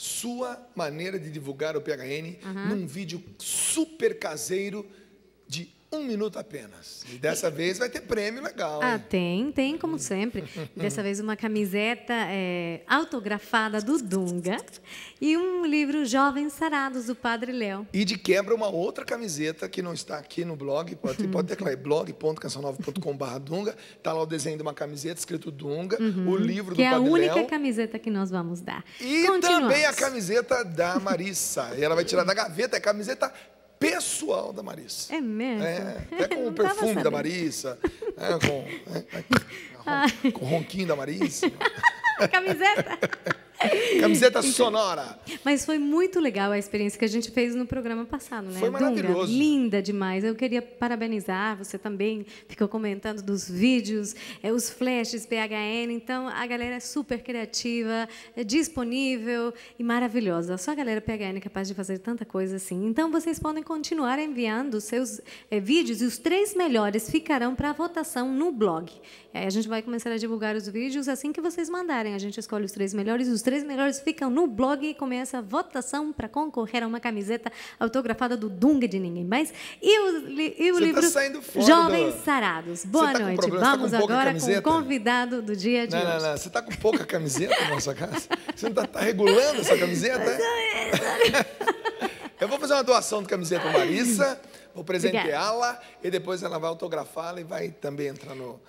sua maneira de divulgar o PHN num vídeo super caseiro de um minuto apenas. E dessa vez vai ter prêmio legal. Ah, hein? tem, tem, como sempre. Dessa vez uma camiseta é, autografada do Dunga e um livro Jovens Sarados, do Padre Léo. E de quebra uma outra camiseta que não está aqui no blog, pode, pode teclar, é blog.cancionova.com.br Dunga, está lá o desenho de uma camiseta escrito Dunga, o livro Que do é a Padre única Léo, camiseta que nós vamos dar. e também a camiseta da Marissa. E ela vai tirar da gaveta, é camiseta pessoal da Marissa. É mesmo? É, até com o perfume da. Marissa, é, com, é, é, com o ronquinho da Marissa. Camiseta? Camiseta sonora. Mas foi muito legal a experiência que a gente fez no programa passado, né? Foi Dunga, maravilhoso. linda demais. Eu queria parabenizar, você também ficou comentando dos vídeos, é, os flashes PHN. Então, a galera é super criativa, é disponível e maravilhosa. Só a galera PHN é capaz de fazer tanta coisa assim. Então, vocês podem continuar enviando os seus é, vídeos e os três melhores ficarão para votação no blog. Aí a gente vai começar a divulgar os vídeos assim que vocês mandarem. A gente escolhe os três melhores, os três melhores ficam no blog e começa a votação para concorrer a uma camiseta autografada do Dunga de ninguém mais. E o, li- e o Você tá livro saindo fora Jovens do- Sarados. Boa tá com noite. Você tá Vamos com pouca agora com camiseta? o convidado do dia de Não, hoje. não, não. Você está com pouca camiseta na sua casa? Você não está regulando essa camiseta? é? Eu vou fazer uma doação de camiseta para Marissa, vou presenteá-la e depois ela vai autografá-la e vai também entrar no,